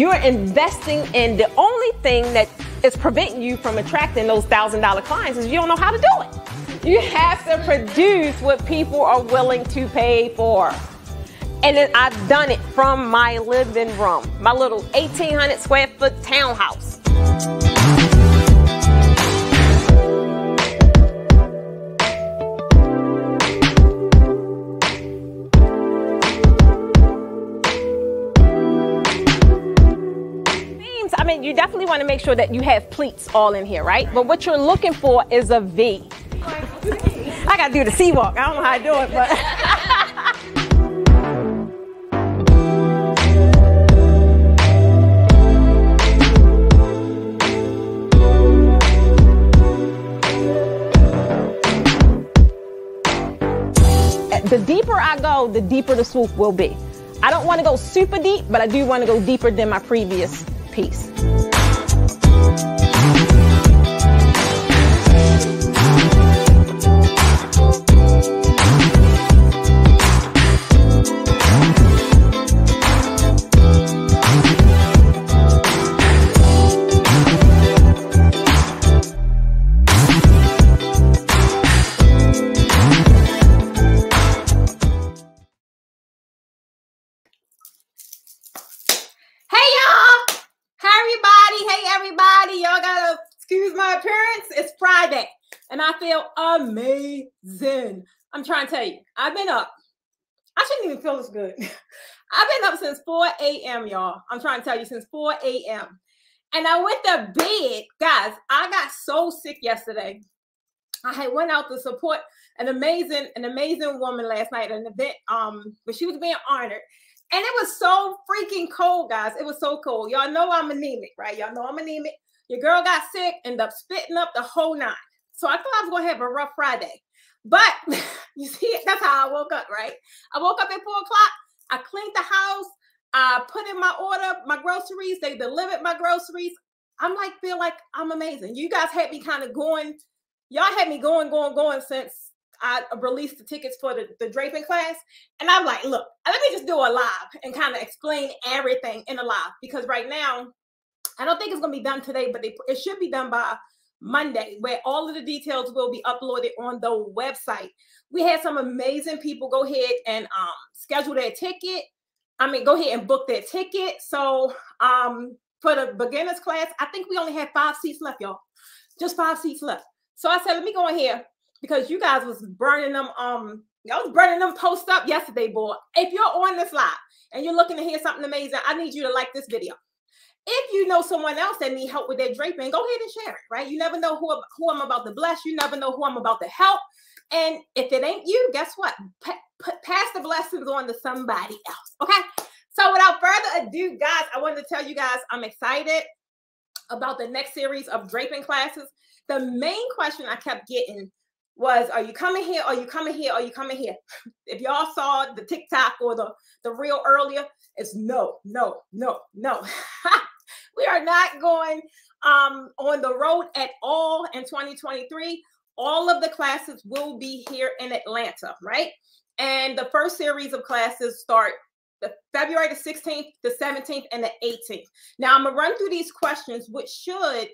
you're investing in the only thing that is preventing you from attracting those thousand dollar clients is you don't know how to do it. You have to produce what people are willing to pay for. And then I've done it from my living room, my little 1800 square foot townhouse. You definitely want to make sure that you have pleats all in here, right? But what you're looking for is a V. I gotta do the C walk. I don't know how to do it, but. the deeper I go, the deeper the swoop will be. I don't want to go super deep, but I do want to go deeper than my previous piece. Feel this good. I've been up since 4 a.m., y'all. I'm trying to tell you since 4 a.m. And I went to bed, guys. I got so sick yesterday. I had went out to support an amazing, an amazing woman last night at an event, um, but she was being honored. And it was so freaking cold, guys. It was so cold. Y'all know I'm anemic, right? Y'all know I'm anemic. Your girl got sick, ended up spitting up the whole nine. So I thought I was gonna have a rough Friday. But you see, that's how I woke up, right? I woke up at four o'clock. I cleaned the house. I put in my order, my groceries. They delivered my groceries. I'm like, feel like I'm amazing. You guys had me kind of going. Y'all had me going, going, going since I released the tickets for the, the draping class. And I'm like, look, let me just do a live and kind of explain everything in a live because right now I don't think it's going to be done today, but they, it should be done by Monday, where all of the details will be uploaded on the website. We had some amazing people go ahead and um, schedule their ticket. I mean, go ahead and book their ticket. So um, for the beginners class, I think we only had five seats left, y'all. Just five seats left. So I said, let me go in here because you guys was burning them. Um, y'all was burning them posts up yesterday, boy. If you're on this live and you're looking to hear something amazing, I need you to like this video. If you know someone else that need help with their draping, go ahead and share it, right? You never know who, who I'm about to bless. You never know who I'm about to help. And if it ain't you, guess what? Pass the blessings on to somebody else. Okay. So without further ado, guys, I wanted to tell you guys I'm excited about the next series of draping classes. The main question I kept getting was, are you coming here? Are you coming here? Are you coming here? If y'all saw the TikTok or the, the reel earlier, it's no, no, no, no. we are not going um, on the road at all in 2023. All of the classes will be here in Atlanta, right? And the first series of classes start the February the 16th, the 17th, and the 18th. Now I'm gonna run through these questions, which should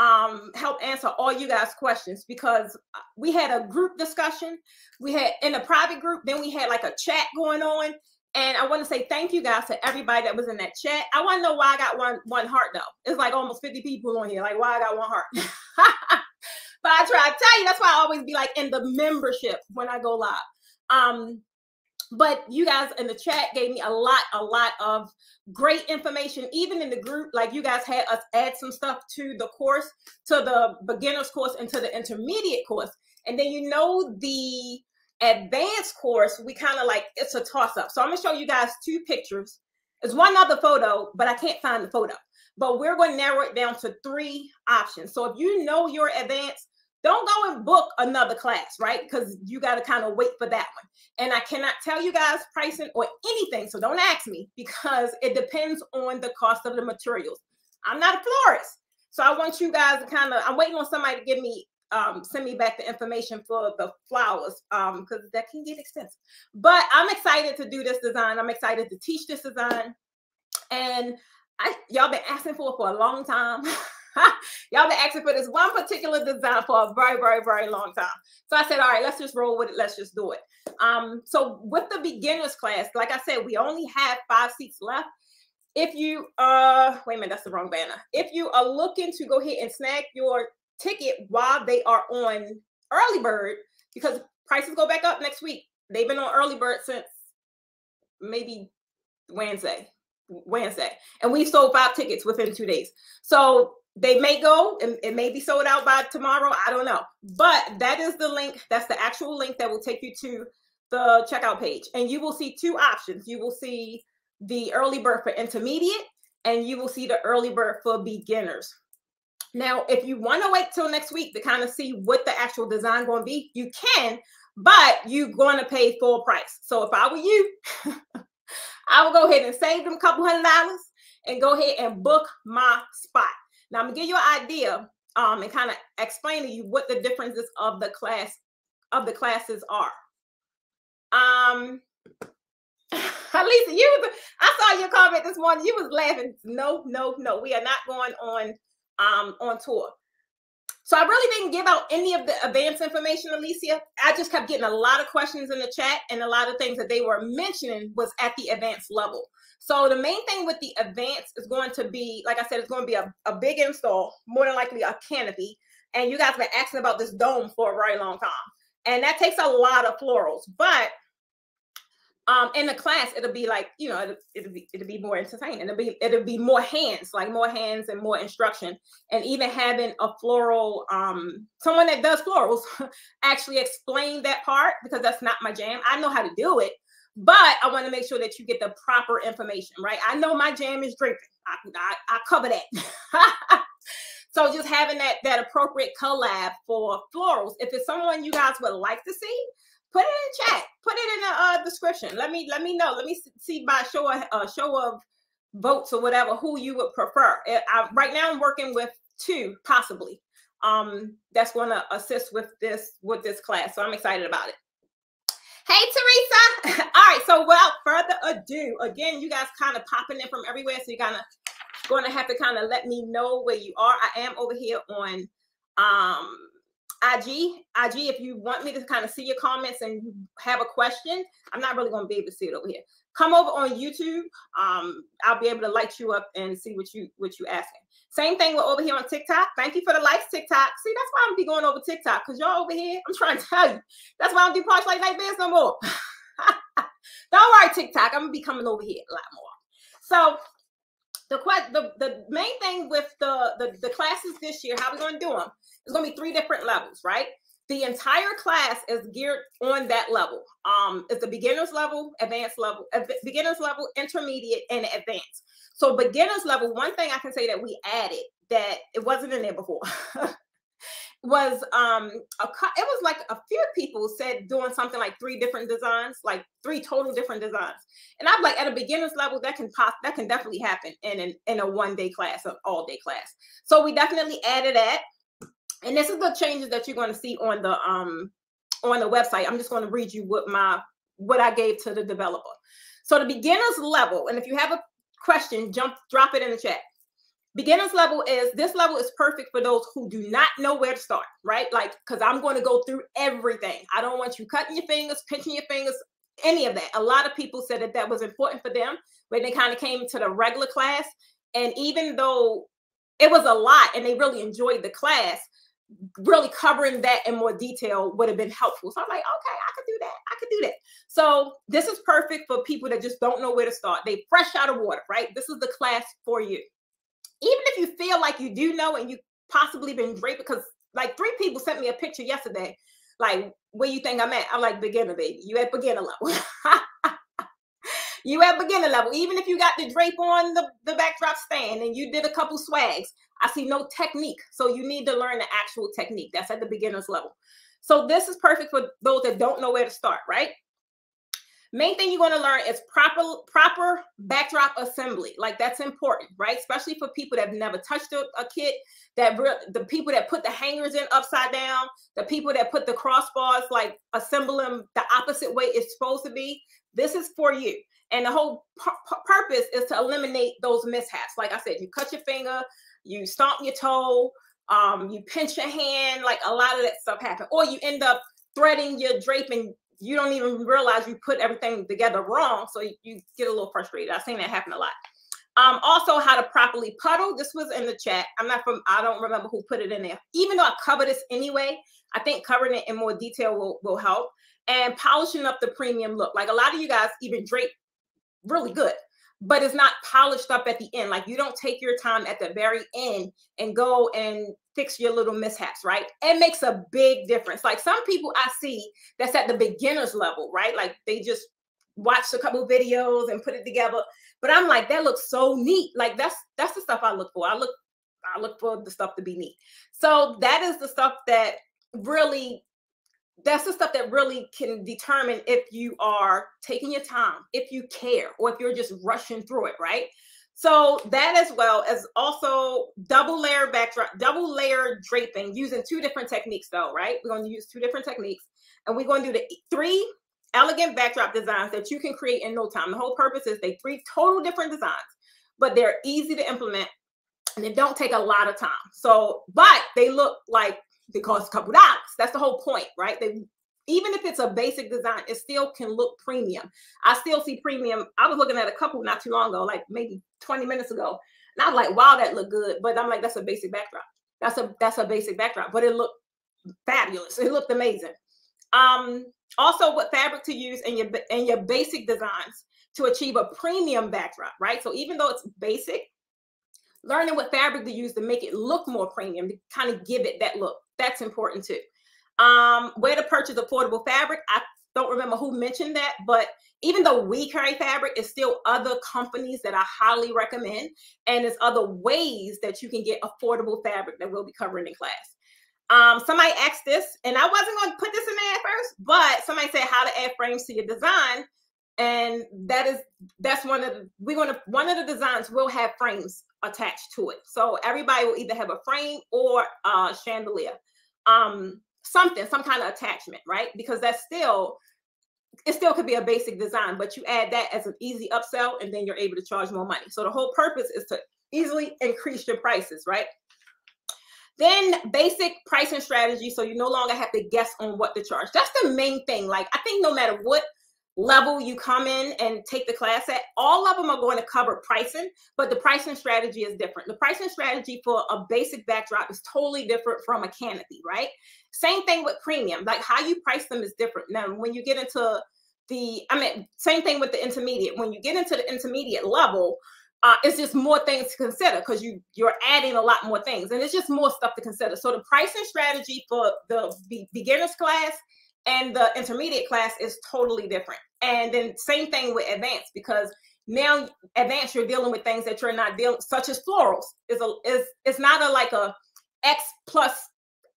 um, help answer all you guys' questions because uh, we had a group discussion. We had in a private group, then we had like a chat going on, and I want to say thank you guys to everybody that was in that chat. I want to know why I got one one heart though. It's like almost 50 people on here. Like why I got one heart. but I try to tell you, that's why I always be like in the membership when I go live. Um, but you guys in the chat gave me a lot, a lot of great information, even in the group. Like you guys had us add some stuff to the course, to the beginner's course, and to the intermediate course. And then you know the advanced course, we kind of like it's a toss up. So I'm gonna show you guys two pictures. There's one other photo, but I can't find the photo. But we're going to narrow it down to three options. So if you know you're advanced, don't go and book another class, right? Because you got to kind of wait for that one. And I cannot tell you guys pricing or anything. So don't ask me because it depends on the cost of the materials. I'm not a florist. So I want you guys to kind of, I'm waiting on somebody to give me um, send me back the information for the flowers um, because that can get expensive. But I'm excited to do this design. I'm excited to teach this design. And I y'all been asking for it for a long time. y'all been asking for this one particular design for a very, very, very long time. So I said, all right, let's just roll with it. Let's just do it. Um, so with the beginners class, like I said, we only have five seats left. If you uh wait a minute, that's the wrong banner. If you are looking to go ahead and snag your ticket while they are on early bird, because prices go back up next week. They've been on early bird since maybe Wednesday. Wednesday. And we sold five tickets within two days. So they may go and it may be sold out by tomorrow. I don't know. But that is the link. That's the actual link that will take you to the checkout page. And you will see two options. You will see the early bird for intermediate and you will see the early bird for beginners. Now, if you want to wait till next week to kind of see what the actual design going to be, you can, but you're going to pay full price. So if I were you, I would go ahead and save them a couple hundred dollars and go ahead and book my spot. Now I'm gonna give you an idea um, and kind of explain to you what the differences of the class of the classes are. Um, Lisa, you I saw your comment this morning. You was laughing. No, no, no. We are not going on um on tour. So I really didn't give out any of the advance information, Alicia. I just kept getting a lot of questions in the chat, and a lot of things that they were mentioning was at the advanced level. So the main thing with the advance is going to be, like I said, it's going to be a, a big install, more than likely a canopy. And you guys have been asking about this dome for a very long time. And that takes a lot of florals. But um in the class it'll be like you know it'll, it'll, be it'll be more entertaining. It'll be it'll be more hands like more hands and more instruction. And even having a floral um someone that does florals actually explain that part because that's not my jam. I know how to do it but i want to make sure that you get the proper information right? I know my jam is draping. I, I, I cover that. So just having that that appropriate collab for florals. If it's someone you guys would like to see put it in chat. Put it in the uh, description. Let me let me know. Let me see by show a uh, show of votes or whatever who you would prefer. Eh, I, right now i'm working with two possibly. Um that's going to assist with this with this class so i'm excited about it. Hey teresa. All right so without further ado again you guys kind of popping in from everywhere so you're kind of going to have to kind of let me know where you are. I am over here on um IG, IG, if you want me to kind of see your comments and you have a question, I'm not really going to be able to see it over here. Come over on YouTube. Um, I'll be able to light you up and see what you what you asking. Same thing with over here on TikTok. Thank you for the likes, TikTok. See, that's why I'm be going over TikTok because y'all over here. I'm trying to tell you. That's why I don't do parts like night bears no more. don't worry, TikTok. I'm gonna be coming over here a lot more. So the the the main thing with the the, the classes this year, how we gonna do them? It's going to be three different levels, right? The entire class is geared on that level. Um, it's the beginners level, advanced level, beginners level, intermediate, and advanced. So beginners level, one thing I can say that we added that it wasn't in there before was um a it was like a few people said doing something like three different designs like three total different designs and i'm like at a beginner's level that can pop that can definitely happen in an in a one day class an all day class so we definitely added that and this is the changes that you're going to see on the um on the website. I'm just going to read you what my what I gave to the developer. So the beginners level, and if you have a question, jump drop it in the chat. Beginners level is this level is perfect for those who do not know where to start, right? Like, because I'm going to go through everything. I don't want you cutting your fingers, pinching your fingers, any of that. A lot of people said that that was important for them when they kind of came to the regular class. And even though it was a lot and they really enjoyed the class, really covering that in more detail would have been helpful. So I'm like, okay, I could do that. I could do that. So this is perfect for people that just don't know where to start. They fresh out of water, right? This is the class for you. Even if you feel like you do know and you possibly been great, because like three people sent me a picture yesterday, like where you think I'm at. I'm like beginner, baby. You at beginner level. you at beginner level. Even if you got the drape on the, the backdrop stand and you did a couple swags, I see no technique. So you need to learn the actual technique. That's at the beginner's level. So this is perfect for those that don't know where to start, right? Main thing you're going to learn is proper proper backdrop assembly. Like that's important, right? Especially for people that have never touched a, a kit. That the people that put the hangers in upside down, the people that put the crossbars like assemble them the opposite way it's supposed to be. This is for you. And the whole purpose is to eliminate those mishaps. Like I said, you cut your finger, you stomp your toe, um, you pinch your hand, like a lot of that stuff happen. Or you end up threading your drape and you don't even realize you put everything together wrong. So you, get a little frustrated. I've seen that happen a lot. Um, also how to properly puddle. This was in the chat. I'm not from, I don't remember who put it in there. Even though I cover this anyway, I think covering it in more detail will, will help. And polishing up the premium look. Like a lot of you guys even drape really good, but it's not polished up at the end. Like you don't take your time at the very end and go and fix your little mishaps, right? It makes a big difference. Like some people I see that's at the beginner's level, right? Like they just watched a couple videos and put it together. But I'm like, that looks so neat. Like that's that's the stuff I look for. I look I look for the stuff to be neat. So that is the stuff that really that's the stuff that really can determine if you are taking your time, if you care, or if you're just rushing through it, right? So that as well as also double layer backdrop, double layer draping using two different techniques though, right? We're going to use two different techniques and we're going to do the three elegant backdrop designs that you can create in no time. The whole purpose is they three total different designs, but they're easy to implement and they don't take a lot of time. So, but they look like they cost a couple dollars. That's the whole point, right? They even if it's a basic design, it still can look premium. I still see premium. I was looking at a couple not too long ago, like maybe 20 minutes ago. And I was like, wow, that looked good. But I'm like, that's a basic backdrop. That's a that's a basic backdrop, but it looked fabulous. It looked amazing. Um, also what fabric to use in your in your basic designs to achieve a premium backdrop, right? So even though it's basic, learning what fabric to use to make it look more premium, to kind of give it that look. That's important too. Um, where to purchase affordable fabric. I don't remember who mentioned that, but even though we carry fabric, it's still other companies that I highly recommend. And there's other ways that you can get affordable fabric that we'll be covering in class. Um, somebody asked this, and I wasn't going to put this in there at first, but somebody said how to add frames to your design. And that is that's one of the we're gonna one of the designs will have frames attached to it. So everybody will either have a frame or a chandelier. Um, something, some kind of attachment, right? Because that's still it still could be a basic design, but you add that as an easy upsell and then you're able to charge more money. So the whole purpose is to easily increase your prices, right? Then basic pricing strategy. So you no longer have to guess on what to charge. That's the main thing. Like I think no matter what level you come in and take the class at, all of them are going to cover pricing, but the pricing strategy is different. The pricing strategy for a basic backdrop is totally different from a canopy, right? Same thing with premium, like how you price them is different. Now, when you get into the, I mean, same thing with the intermediate. When you get into the intermediate level, uh, it's just more things to consider because you you're adding a lot more things, and it's just more stuff to consider. So the pricing strategy for the be- beginners class and the intermediate class is totally different. And then same thing with advanced because now advanced you're dealing with things that you're not dealing such as florals. Is a is it's not a like a x plus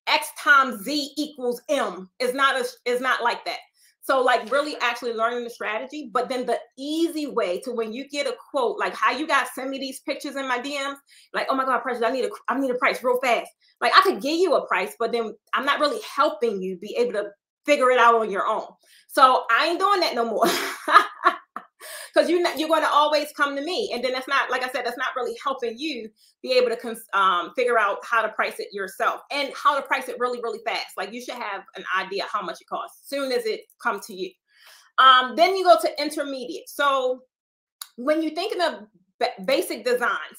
x times z equals m. Is not a is not like that. So like really actually learning the strategy but then the easy way to when you get a quote like how you guys send me these pictures in my dms like oh my god prices i need a i need a price real fast. Like i could give you a price but then i'm not really helping you be able to figure it out on your own. So I ain't doing that no more. Because you you're going to always come to me, and then that's not like I said, that's not really helping you be able to um, figure out how to price it yourself and how to price it really really fast. Like you should have an idea how much it costs soon as it comes to you. Um, then you go to intermediate. So when you're thinking of basic designs,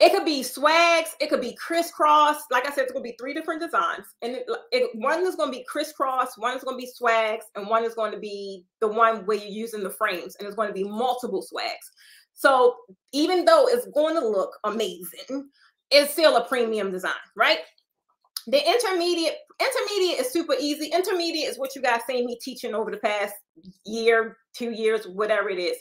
it could be swags, it could be crisscross. Like I said, it's gonna be three different designs, and it, it, one is gonna be crisscross, one is gonna be swags, and one is going to be the one where you're using the frames, and it's going to be multiple swags. So even though it's going to look amazing, it's still a premium design, right? The intermediate intermediate is super easy. Intermediate is what you guys seen me teaching over the past year, two years, whatever it is.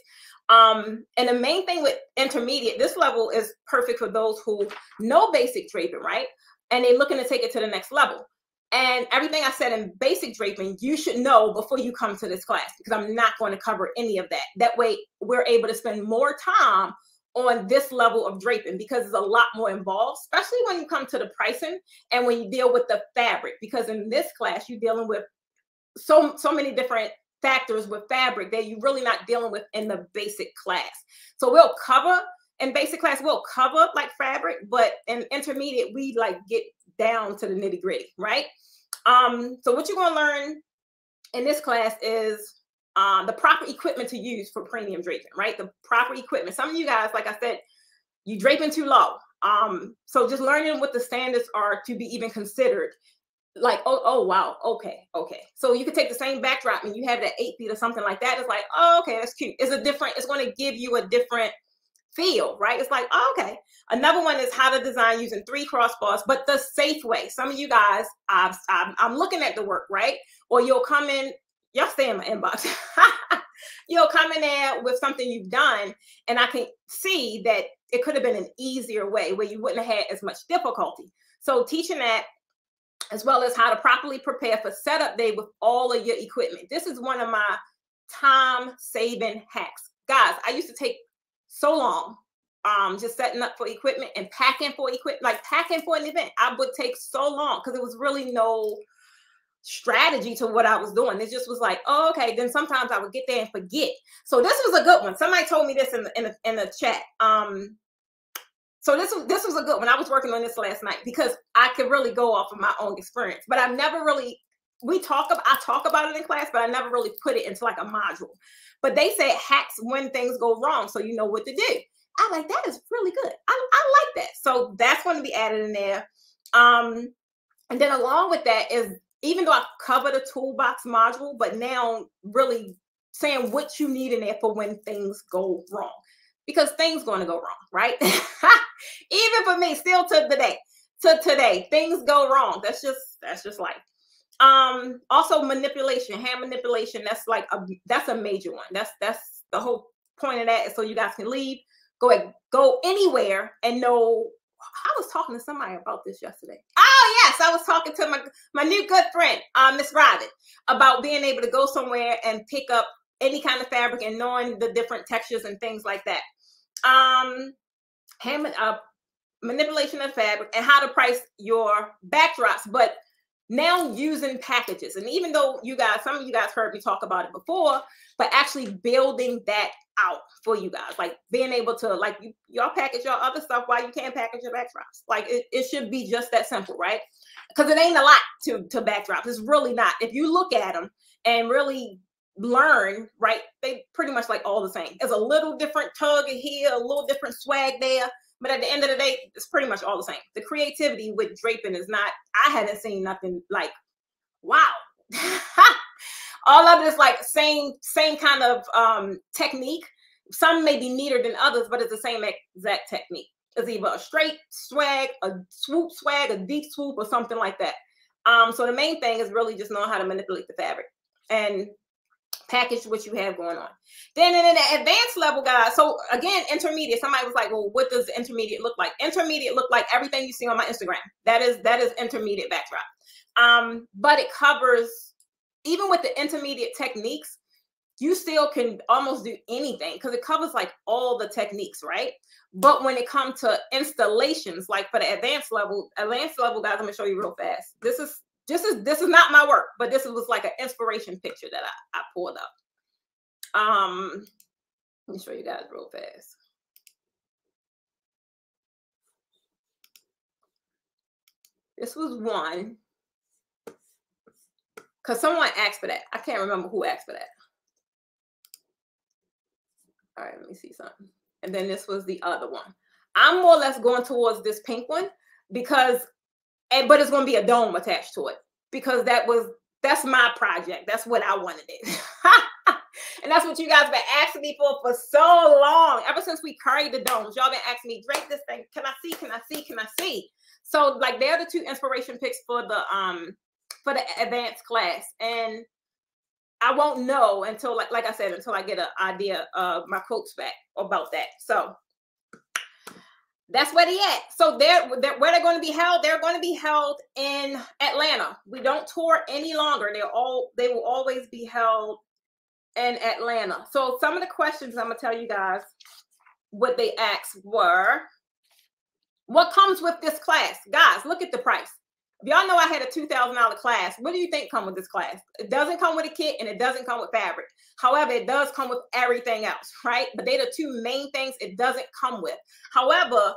Um, and the main thing with intermediate, this level is perfect for those who know basic draping, right? And they're looking to take it to the next level. And everything I said in basic draping, you should know before you come to this class because I'm not going to cover any of that. That way, we're able to spend more time on this level of draping because it's a lot more involved, especially when you come to the pricing and when you deal with the fabric. Because in this class, you're dealing with so so many different factors with fabric that you're really not dealing with in the basic class. So we'll cover in basic class, we'll cover like fabric, but in intermediate, we like get down to the nitty gritty, right? Um, so what you're gonna learn in this class is um, the proper equipment to use for premium draping, right? The proper equipment. Some of you guys, like I said, you draping too low. Um, so just learning what the standards are to be even considered. Like, oh, oh, wow, okay, okay. So you could take the same backdrop and you have that eight feet or something like that. It's like, oh, okay, that's cute. It's a different, it's going to give you a different feel, right? It's like, oh, okay. Another one is how to design using three crossbars, but the safe way. Some of you guys, I'm, I'm looking at the work, right? Or you'll come in y'all stay in my inbox. You'll come in there with something you've done, and I can see that it could have been an easier way where you wouldn't have had as much difficulty. So teaching that as well as how to properly prepare for setup day with all of your equipment. This is one of my time saving hacks. Guys, I used to take so long um just setting up for equipment and packing for equipment, like packing for an event. I would take so long because it was really no strategy to what I was doing. It just was like, oh, okay. Then sometimes I would get there and forget. So this was a good one. Somebody told me this in the, in the, in the chat. Um, so this was this was a good one. I was working on this last night because I could really go off of my own experience. But I've never really we talk about I talk about it in class, but I never really put it into like a module. But they said hacks when things go wrong, so you know what to do. I like that is really good. I, I like that. So that's going to be added in there. Um, and then along with that is even though I covered a toolbox module, but now really saying what you need in there for when things go wrong. Because things going to go wrong, right? even for me, still to today, to today, things go wrong. That's just that's just life. Um, also manipulation, hand manipulation. That's like a that's a major one. That's that's the whole point of that so you guys can leave, go go anywhere and know I was talking to somebody about this yesterday. Oh yes, I was talking to my my new good friend, uh, Miss Robin, about being able to go somewhere and pick up any kind of fabric and knowing the different textures and things like that. Um, hand, uh, manipulation of fabric and how to price your backdrops, but now using packages. And even though you guys, some of you guys heard me talk about it before, but actually building that out for you guys, like being able to like you, y'all package your other stuff while you can't package your backdrops. Like it, it should be just that simple, right? Because it ain't a lot to to backdrops. It's really not. If you look at them and really learn, right? They pretty much like all the same. It's a little different tug here, a little different swag there. But at the end of the day, it's pretty much all the same. The creativity with draping is not, I haven't seen nothing like, wow. all of it is like same, same kind of um, technique. Some may be neater than others, but it's the same exact technique. It's either a straight swag, a swoop swag, a deep swoop, or something like that. Um, so the main thing is really just knowing how to manipulate the fabric. And package what you have going on. Then in the advanced level, guys. So again, intermediate. Somebody was like, "Well, what does intermediate look like?" Intermediate look like everything you see on my Instagram. That is that is intermediate backdrop. Um, but it covers even with the intermediate techniques. You still can almost do anything because it covers like all the techniques, right? But when it comes to installations, like for the advanced level, advanced level guys, I'm gonna show you real fast. This is this is this is not my work, but this was like an inspiration picture that I, I pulled up. Um, let me show you guys real fast. This was one because someone asked for that. I can't remember who asked for that. All right, let me see something. And then this was the other one. I'm more or less going towards this pink one because and but it's going to be a dome attached to it because that was that's my project. That's what I wanted it. and that's what you guys been asking me for for so long. Ever since we carried the domes, y'all been asking me, Drake, this thing. Can I see? Can I see? Can I see? So like they're the two inspiration picks for the um for the advanced class. And I won't know until like like I said, until I get an idea of my quotes back about that. So That's where they at. So they're, they're where they're going to be held. They're going to be held in Atlanta. We don't tour any longer. They're all they will always be held in Atlanta. So some of the questions I'm gonna tell you guys what they asked were what comes with this class? Guys, look at the price. Y'all know I had a $2,000 class, what do you think come with this class? It doesn't come with a kit and it doesn't come with fabric. However, it does come with everything else, right? But they're the two main things it doesn't come with. However,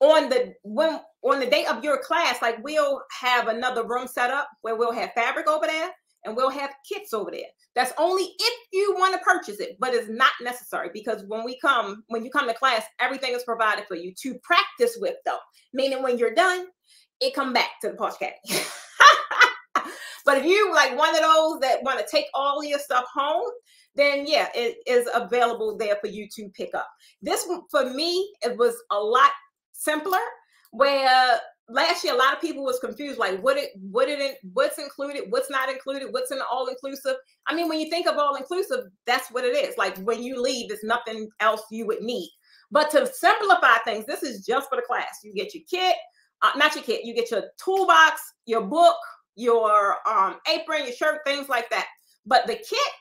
on the when on the day of your class, like we'll have another room set up where we'll have fabric over there and we'll have kits over there. That's only if you want to purchase it, but it's not necessary because when we come, when you come to class, everything is provided for you to practice with, though. Meaning when you're done, it come back to the Posh Academy. but if you like one of those that want to take all your stuff home, then yeah, it is available there for you to pick up. This for me, it was a lot simpler where last year a lot of people was confused like what it what it what's included what's not included what's in all inclusive i mean when you think of all inclusive that's what it is like when you leave there's nothing else you would need but to simplify things this is just for the class you get your kit uh, not your kit you get your toolbox your book your um apron your shirt things like that but the kit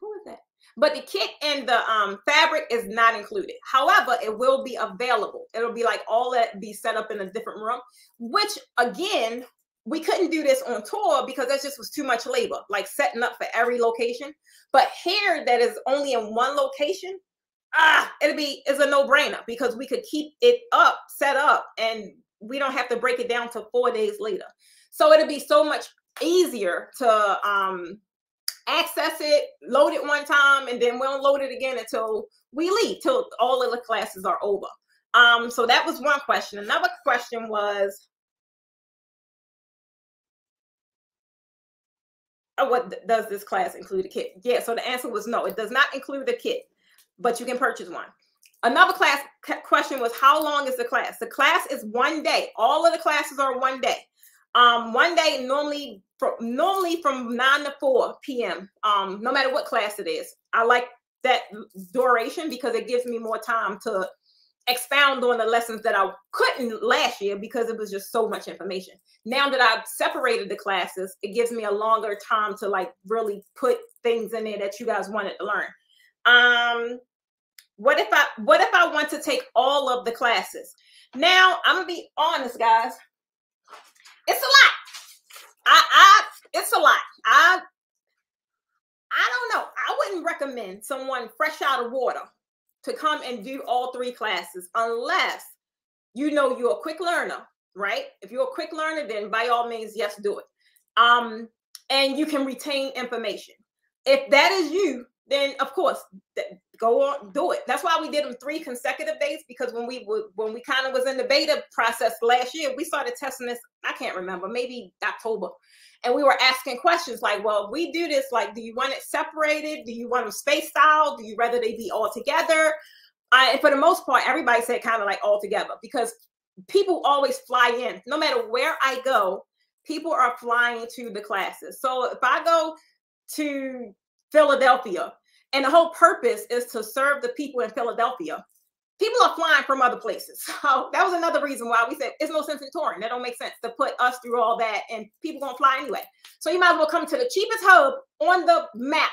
who is that but the kit and the um, fabric is not included. However, it will be available. It'll be like all that be set up in a different room, which again, we couldn't do this on tour because that just was too much labor, like setting up for every location. But here, that is only in one location, ah, it'll be is a no brainer because we could keep it up, set up, and we don't have to break it down to four days later. So it'll be so much easier to um access it, load it one time, and then we don't load it again until we leave, till all of the classes are over. Um, so that was one question. Another question was, oh, what does this class include a kit? Yeah, so the answer was no, it does not include a kit, but you can purchase one. Another class question was, how long is the class? The class is one day. All of the classes are one day. Um, one day normally from normally from nine to four p.m. Um, no matter what class it is. I like that duration because it gives me more time to expound on the lessons that I couldn't last year because it was just so much information. Now that I've separated the classes, it gives me a longer time to like really put things in there that you guys wanted to learn. Um, what if I what if I want to take all of the classes? Now I'm gonna be honest, guys. It's a lot. I, I, it's a lot. I, I don't know. I wouldn't recommend someone fresh out of water to come and do all three classes unless you know you're a quick learner, right? If you're a quick learner, then by all means, yes, do it. Um, and you can retain information. If that is you, then of course go on do it. That's why we did them three consecutive days because when we when we kind of was in the beta process last year we started testing this i can't remember maybe october. And we were asking questions like well we do this like do you want it separated? Do you want them spaced out? Do you rather they be all together? I, and for the most part everybody said kind of like all together because people always fly in. No matter where i go people are flying to the classes. So if i go to Philadelphia. And the whole purpose is to serve the people in Philadelphia. People are flying from other places. So that was another reason why we said it's no sense in touring. That don't make sense to put us through all that and people gonna fly anyway. So you might as well come to the cheapest hub on the map.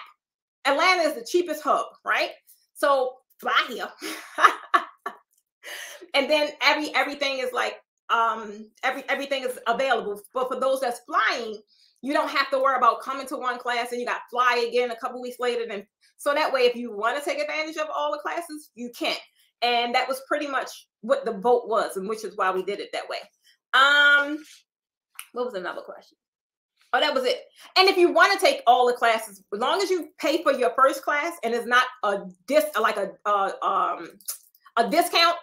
Atlanta is the cheapest hub, right? So fly here. and then every everything is like um every everything is available. But for those that's flying, you don't have to worry about coming to one class and you got fly again a couple weeks later. Then so that way, if you want to take advantage of all the classes, you can. And that was pretty much what the vote was, and which is why we did it that way. Um, what was another question? Oh, that was it. And if you want to take all the classes, as long as you pay for your first class and it's not a dis like a uh, um a discount,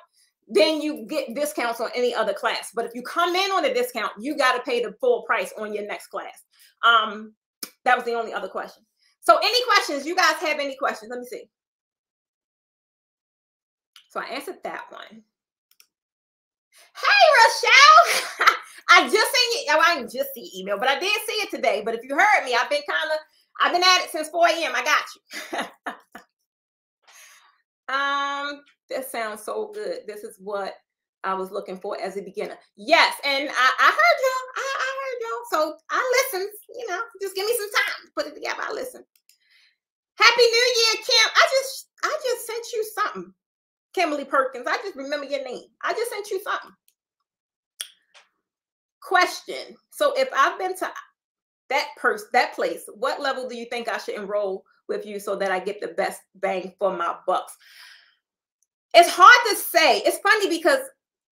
then you get discounts on any other class. But if you come in on a discount, you got to pay the full price on your next class. Um, that was the only other question. So, any questions? You guys have any questions? Let me see. So, I answered that one. Hey, Rochelle. I just seen you. Oh, I didn't just see email, but I did see it today. But if you heard me, I've been kind of, I've been at it since 4 a.m. I got you. um, that sounds so good. This is what I was looking for as a beginner. Yes, and I, I heard y'all. I, I heard y'all. So I listened. You know, just give me some time to put it together. I listen. Happy New Year, Kim. I just I just sent you something. Kimberly Perkins. I just remember your name. I just sent you something. Question. So if I've been to that person, that place, what level do you think I should enroll with you so that I get the best bang for my bucks? It's hard to say. It's funny because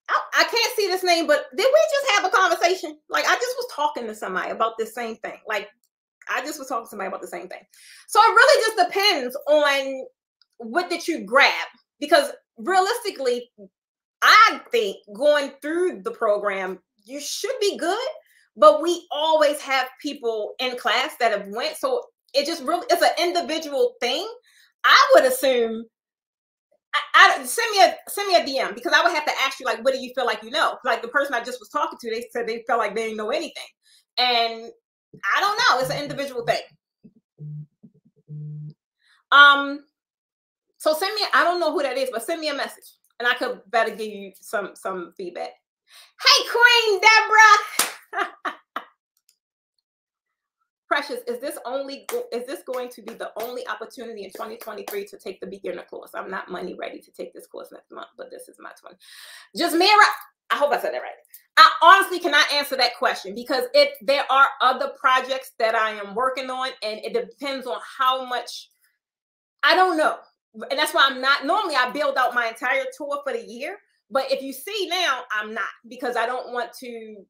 I, I, can't see this name, but did we just have a conversation? Like I just was talking to somebody about the same thing. Like I just was talking to somebody about the same thing. So it really just depends on what did you grab because realistically, I think going through the program you should be good, but we always have people in class that have went. So it just really it's an individual thing. I would assume I, I, send me a send me a DM because I would have to ask you like, what do you feel like you know? Like the person I just was talking to, they said they felt like they didn't know anything, and I don't know. It's an individual thing. Um, so send me. I don't know who that is, but send me a message, and I could better give you some some feedback. Hey, Queen Deborah. Precious, is this only is this going to be the only opportunity in 2023 to take the beginner course? I'm not money ready to take this course next month, but this is my 20. Just Mira, I hope I said that right. I honestly cannot answer that question because it there are other projects that I am working on, and it depends on how much I don't know. And that's why I'm not normally I build out my entire tour for the year. But if you see now, I'm not because I don't want to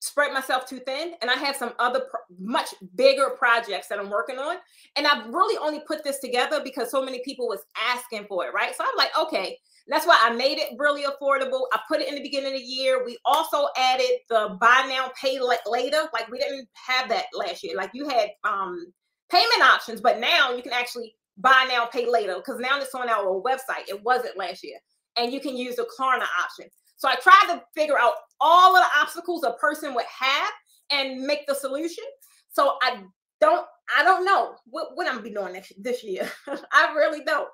spread myself too thin and i have some other much bigger projects that i'm working on. And i've really only put this together because so many people was asking for it right? So i'm like okay that's why i made it really affordable. I put it in the beginning of the year. We also added the buy now pay later. Like we didn't have that last year. Like you had um payment options but now you can actually buy now pay later because now it's on our website. It wasn't last year. And you can use the klarna option so I tried to figure out all of the obstacles a person would have and make the solution. So I don't, I don't know what, what I'm gonna be doing next this year. I really don't.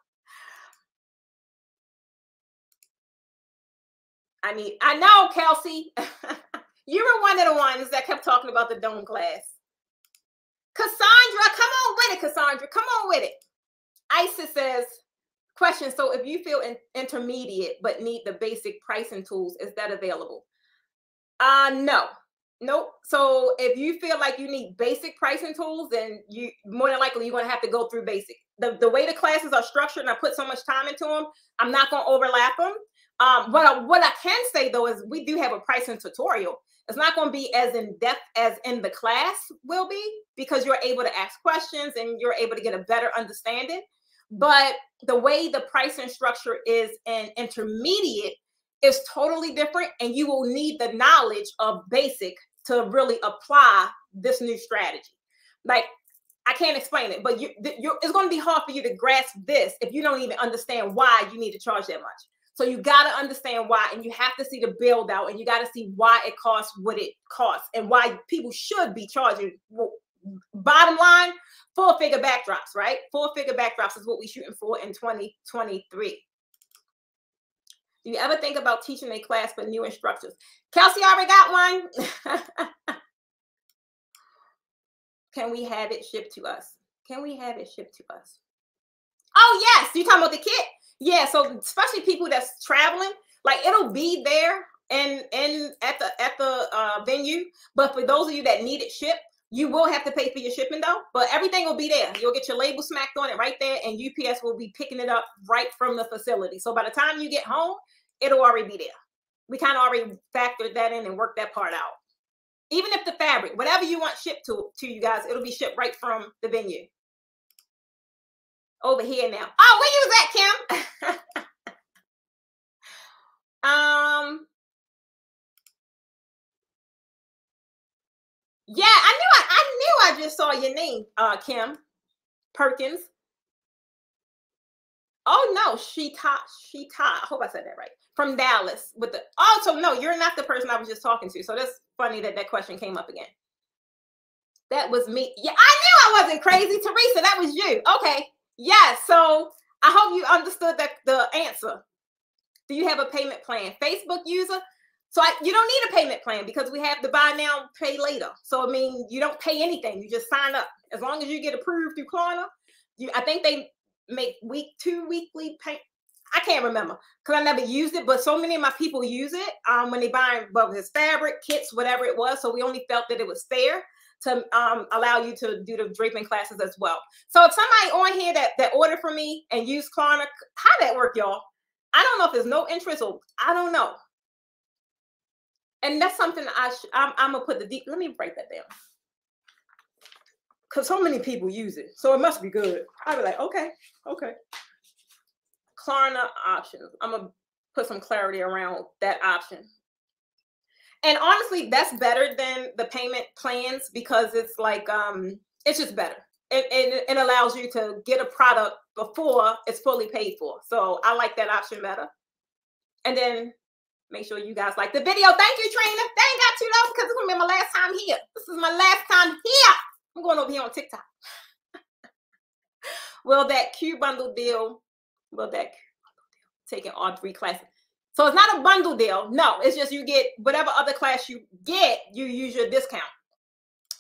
I mean, I know, Kelsey. you were one of the ones that kept talking about the dome class. Cassandra, come on with it, Cassandra. Come on with it. Isis says, Question So, if you feel in, intermediate but need the basic pricing tools, is that available? Uh, no. Nope. So if you feel like you need basic pricing tools, then you more than likely you're going to have to go through basic. The, the way the classes are structured and I put so much time into them, I'm not going to overlap them. Um, but I, what I can say though is we do have a pricing tutorial. It's not going to be as in depth as in the class will be because you're able to ask questions and you're able to get a better understanding. But the way the pricing structure is an intermediate is totally different, and you will need the knowledge of basic to really apply this new strategy. Like I can't explain it, but you, it's going to be hard for you to grasp this if you don't even understand why you need to charge that much. So you got to understand why, and you have to see the build out, and you got to see why it costs what it costs, and why people should be charging. Bottom line, four figure backdrops, right? Four figure backdrops is what we're shooting for in 2023. Do you ever think about teaching a class for new instructors? Kelsey already got one. Can we have it shipped to us? Can we have it shipped to us? Oh, yes. You talking about the kit? Yeah. So especially people that's traveling, like it'll be there and and at the at the uh, venue. But for those of you that need it shipped, you will have to pay for your shipping though, but everything will be there. You'll get your label smacked on it right there, and UPS will be picking it up right from the facility. So by the time you get home, it'll already be there. We kind of already factored that in and worked that part out. Even if the fabric, whatever you want shipped to, to you guys, it'll be shipped right from the venue. Over here now. Oh, where you was at, Kim? um, Yeah, I knew I, I knew I just saw your name, uh, Kim Perkins. Oh no, she taught she taught. I hope I said that right. From Dallas with the oh, so no, you're not the person I was just talking to. So that's funny that that question came up again. That was me. Yeah, I knew I wasn't crazy, Teresa. That was you. Okay. Yeah. So I hope you understood that the answer. Do you have a payment plan? Facebook user. So I, you don't need a payment plan because we have the buy now, pay later. So I mean, you don't pay anything. You just sign up. As long as you get approved through Klarna, you I think they make week two weekly pay. I can't remember because I never used it, but so many of my people use it um, when they buy whether it's fabric, kits, whatever it was. So we only felt that it was fair to um, allow you to do the draping classes as well. So if somebody on here that that ordered from me and used Klarna, how that work, y'all? I don't know if there's no interest or I don't know. And that's something I sh- I'm, I'm gonna put the deep. Let me break that down because so many people use it, so it must be good. I'd be like, okay, okay. Klarna options. I'm gonna put some clarity around that option. And honestly, that's better than the payment plans because it's like um it's just better. It, it, it allows you to get a product before it's fully paid for. So I like that option better. And then make sure you guys like the video. Thank you, Trina. They ain't got two dollars because it's gonna be my last time here. This is my last time here. I'm going over here on TikTok. will that Q bundle deal? Will that taking all three classes? So it's not a bundle deal. No, it's just you get whatever other class you get, you use your discount.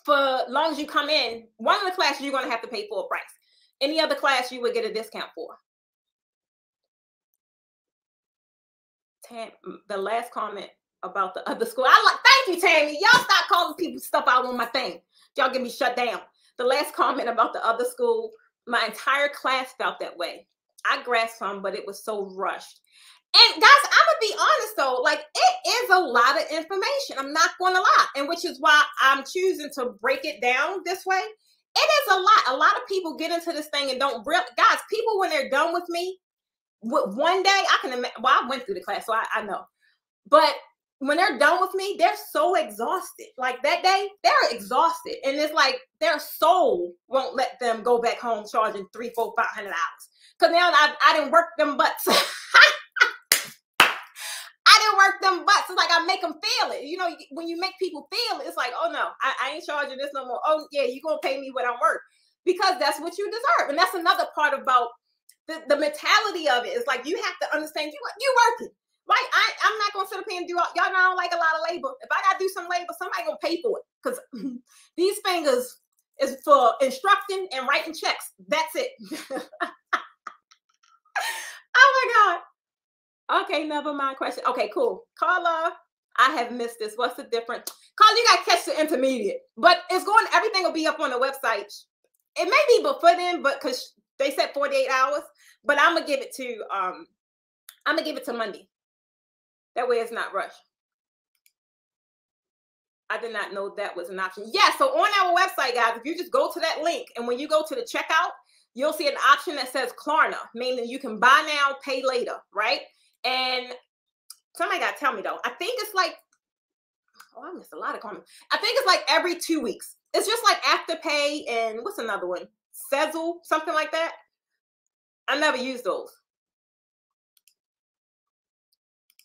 For long as you come in, one of the classes you're going to have to pay full price. Any other class you would get a discount for. Tam, the last comment about the other school. I like thank you, Tammy. Y'all stop calling people stuff out on my thing. Y'all get me shut down. The last comment about the other school, my entire class felt that way. I grasped some, but it was so rushed. And guys, I'm gonna be honest though, like it is a lot of information. I'm not gonna lie, and which is why I'm choosing to break it down this way. It is a lot. A lot of people get into this thing and don't real guys. People when they're done with me, one day I can imagine. Well, I went through the class, so I, I know. But when they're done with me, they're so exhausted. Like that day, they're exhausted, and it's like their soul won't let them go back home charging three, four, five hundred dollars. Cause now I, I didn't work them butts. I didn't work them butts. It's like I make them feel it. You know, when you make people feel it, it's like, oh no, I, I ain't charging this no more. Oh yeah, you're gonna pay me what I'm worth because that's what you deserve. And that's another part about the, the mentality of it. Is like you have to understand you you working. Right? I, I'm not gonna sit up here and do all, y'all know I don't like a lot of labor. If I gotta do some labor, somebody gonna pay for it. Because these fingers is for instructing and writing checks. That's it. oh my God. Okay, never mind question. Okay, cool. Carla, I have missed this. What's the difference? Carla, you got to catch the intermediate, but it's going. Everything will be up on the website. It may be before then, but because they said 48 hours, but I'm gonna give it to um, I'm gonna give it to Monday. That way, it's not rushed. I did not know that was an option. Yeah, so on our website, guys, if you just go to that link and when you go to the checkout, you'll see an option that says Klarna, meaning you can buy now, pay later, right? And somebody got to tell me though. I think it's like, oh, I missed a lot of comments. I think it's like every two weeks. It's just like Afterpay and what's another one? Sezzle, something like that. I never use those.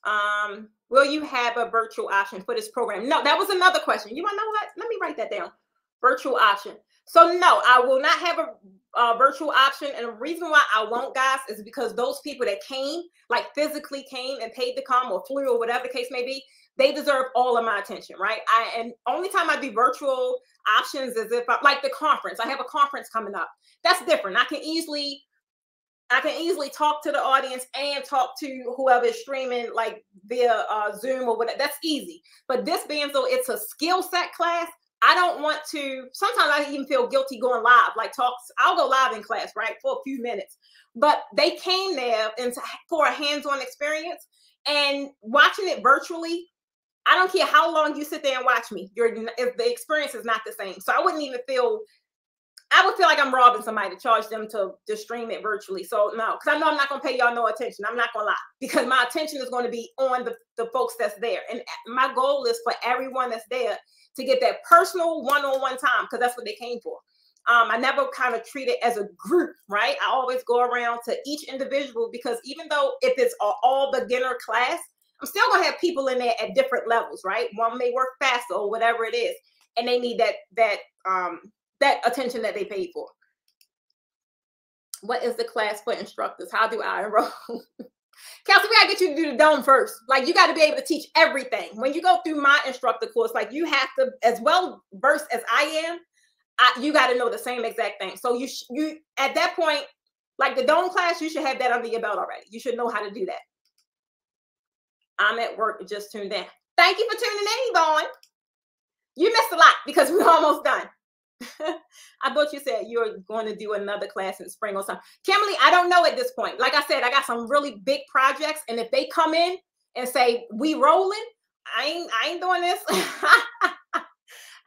Um, will you have a virtual option for this program? No, that was another question. You want to know what? Let me write that down. Virtual option. So no, I will not have a uh, virtual option. And the reason why I won't, guys, is because those people that came, like physically came and paid to come or flew or whatever the case may be, they deserve all of my attention, right? I and only time I do virtual options is if I like the conference. I have a conference coming up. That's different. I can easily I can easily talk to the audience and talk to whoever is streaming like via uh, Zoom or whatever. That's easy. But this so it's a skill set class, I don't want to. Sometimes I even feel guilty going live, like talks. I'll go live in class, right, for a few minutes. But they came there and for a hands-on experience, and watching it virtually. I don't care how long you sit there and watch me. Your the experience is not the same, so I wouldn't even feel. I would feel like I'm robbing somebody to charge them to just stream it virtually. So no, because I know I'm not gonna pay y'all no attention. I'm not gonna lie because my attention is going to be on the, the folks that's there. And my goal is for everyone that's there to get that personal one-on-one time because that's what they came for. Um, I never kind of treat it as a group, right? I always go around to each individual because even though if it's all beginner class, I'm still gonna have people in there at different levels, right? One may work faster or whatever it is, and they need that that um that attention that they paid for. What is the class for instructors? How do I enroll? Kelsey, we gotta get you to do the dome first. Like you got to be able to teach everything. When you go through my instructor course, like you have to, as well versed as I am, I, you got to know the same exact thing. So you you at that point, like the dome class, you should have that under your belt already. You should know how to do that. I'm at work, just tuned in. Thank you for tuning in, Yvonne. You missed a lot because we're almost done. I thought you said you were going to do another class in spring or something. Kimberly, I don't know at this point. Like I said, I got some really big projects, and if they come in and say we rolling, I ain't I ain't doing this.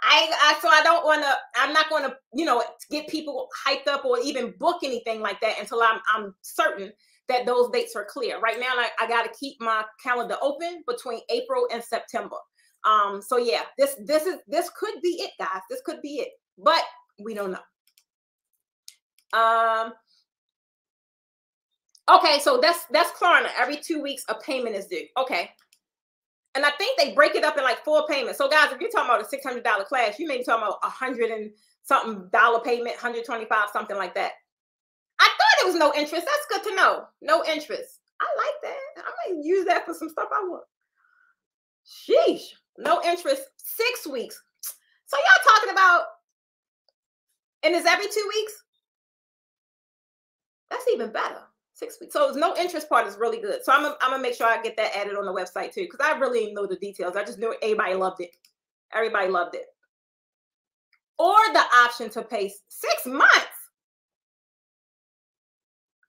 I, I so I don't want to. I'm not going to, you know, get people hyped up or even book anything like that until I'm I'm certain that those dates are clear. Right now, I, I got to keep my calendar open between April and September. Um, so yeah, this this is this could be it, guys. This could be it, but we don't know. Um. Okay, so that's that's Klarna. Every two weeks, a payment is due. Okay, and I think they break it up in like four payments. So guys, if you're talking about a six hundred dollar class, you may be talking about a hundred and something dollar payment, hundred twenty five, something like that. I thought it was no interest. That's good to know. No interest. I like that. I may use that for some stuff I want. Sheesh. No interest. Six weeks. So y'all talking about, and it's every two weeks? That's even better. Six weeks. So no interest part is really good. So I'm gonna, I'm gonna make sure I get that added on the website too, because I really know the details. I just knew everybody loved it. Everybody loved it. Or the option to pay six months.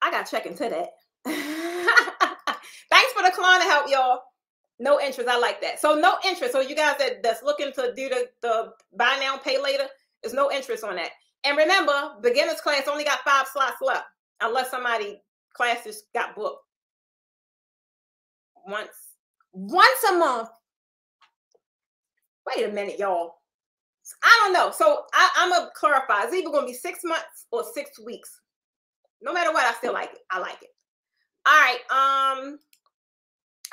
I gotta check into that. Thanks for the Klarna help, y'all. No interest. I like that. So no interest. So you guys that, that's looking to do the, the buy now, pay later, there's no interest on that. And remember, beginners class only got five slots left, unless somebody classes got booked once once a month. Wait a minute, y'all. I don't know. So I, I'm gonna clarify. It's either gonna be six months or six weeks. No matter what, I still like it. I like it. All right. Um,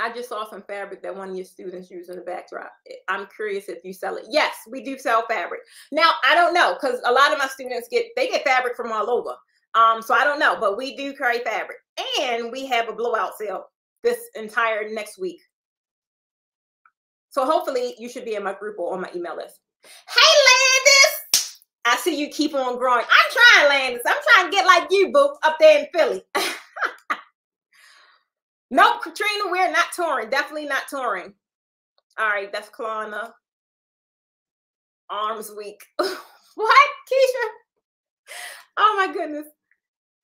I just saw some fabric that one of your students used in the backdrop. I'm curious if you sell it. Yes, we do sell fabric. Now I don't know because a lot of my students get they get fabric from all over. Um, so I don't know, but we do carry fabric, and we have a blowout sale this entire next week. So hopefully you should be in my group or on my email list. Hey, Landis! I see you keep on growing. I'm trying, Landis. I'm trying to get like you, boo, up there in Philly. nope, Katrina, we're not touring. Definitely not touring. All right, that's Klarna. Arms week. what, Keisha? Oh my goodness.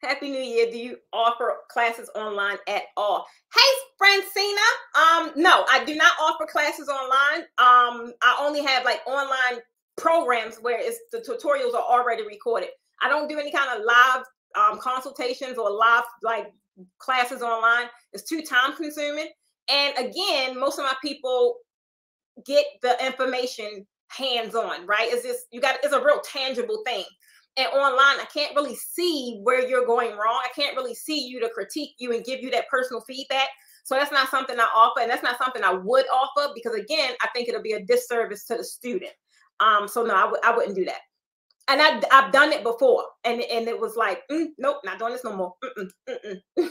Happy New Year. Do you offer classes online at all? Hey, Francina. Um, no, I do not offer classes online. Um, I only have like online programs where it's the tutorials are already recorded. I don't do any kind of live um, consultations or live like classes online. It's too time consuming. And again, most of my people get the information hands on, right? It's just you got it's a real tangible thing and online, I can't really see where you're going wrong. I can't really see you to critique you and give you that personal feedback. So that's not something I offer, and that's not something I would offer because again, I think it'll be a disservice to the student. Um, so no, I w- I wouldn't do that. And I, I've done it before, and and it was like, mm, nope, not doing this no more. Mm-mm, mm-mm. oh,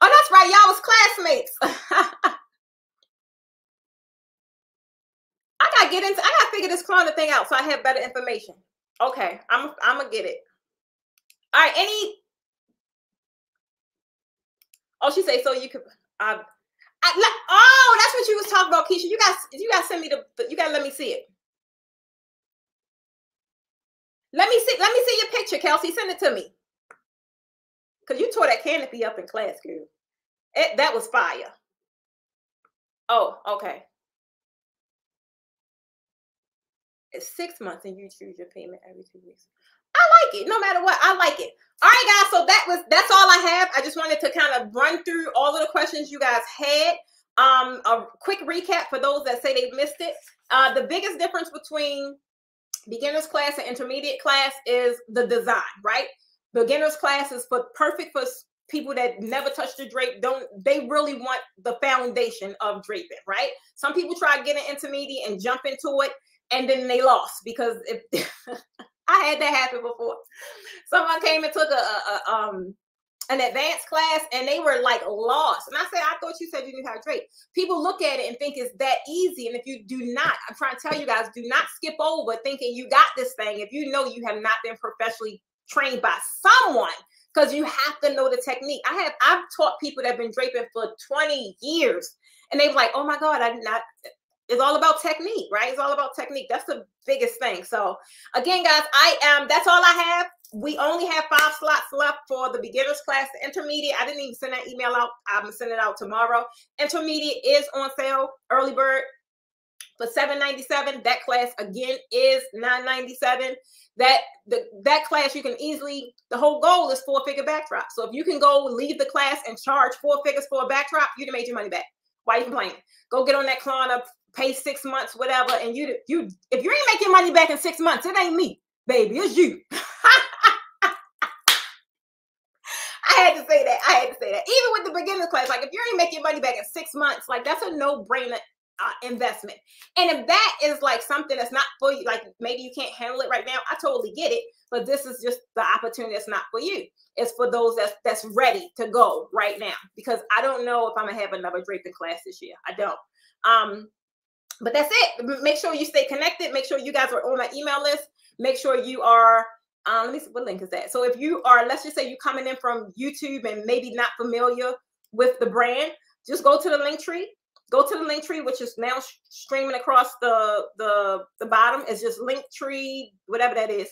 that's right, y'all was classmates. I gotta get into. I gotta figure this Klarna thing out so I have better information. Okay, I'm. I'm gonna get it. All right. Any? Oh, she say so. You could. Uh, I, oh, that's what you was talking about, Keisha. You guys, you guys send me the. You gotta let me see it. Let me see. Let me see your picture, Kelsey. Send it to me. Cause you tore that canopy up in class, girl. It, that was fire. Oh, okay. It's six months and you choose your payment every two weeks. I like it. No matter what, I like it. All right, guys. So that was that's all I have. I just wanted to kind of run through all of the questions you guys had. Um, a quick recap for those that say they missed it. Uh, the biggest difference between beginners class and intermediate class is the design, right? Beginners class is for perfect for people that never touched the drape. Don't they really want the foundation of draping, right? Some people try to get an intermediate and jump into it and then they lost because if I had that happen before. Someone came and took a, a, a um an advanced class and they were like lost. And I said, I thought you said you knew how to drape. People look at it and think it's that easy. And if you do not, I'm trying to tell you guys, do not skip over thinking you got this thing if you know you have not been professionally trained by someone because you have to know the technique. I have I've taught people that have been draping for 20 years and they were like, oh my God, I did not it's all about technique, right? It's all about technique. That's the biggest thing. So again, guys, I am that's all I have. We only have five slots left for the beginners class, the intermediate. I didn't even send that email out. I'm gonna send it out tomorrow. Intermediate is on sale, early bird for 797. That class again is 997. That the that class you can easily the whole goal is four figure backdrop. So if you can go leave the class and charge four figures for a backdrop, you'd have made your money back. Why you complaining? Go get on that Klarna pay six months, whatever, and you you if you ain't making money back in six months, it ain't me, baby, it's you. I had to say that. I had to say that. Even with the beginner class, like if you ain't making money back in six months, like that's a no-brainer uh, investment. And if that is like something that's not for you, like maybe you can't handle it right now, I totally get it. But this is just the opportunity that's not for you. It's for those that's that's ready to go right now. Because I don't know if I'm gonna have another draping class this year. I don't. Um, but that's it. Make sure you stay connected. Make sure you guys are on my email list. Make sure you are. Um, let me see what link is that. So if you are, let's just say you're coming in from YouTube and maybe not familiar with the brand, just go to the link tree. Go to the link tree, which is now streaming across the the the bottom. It's just link tree, whatever that is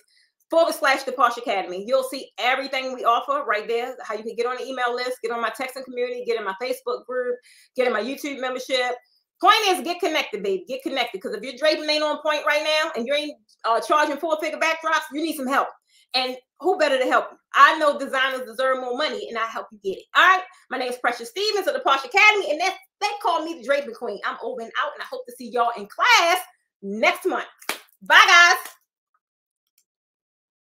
forward slash the Posh Academy. You'll see everything we offer right there. How you can get on the email list, get on my texting community, get in my Facebook group, get in my YouTube membership, Point is, get connected, baby. Get connected. Because if your draping ain't on point right now and you ain't uh, charging four figure backdrops, you need some help. And who better to help you? I know designers deserve more money, and I help you get it. All right. My name is Precious Stevens of the Posh Academy, and they call me the draping queen. I'm over and out, and I hope to see y'all in class next month. Bye, guys.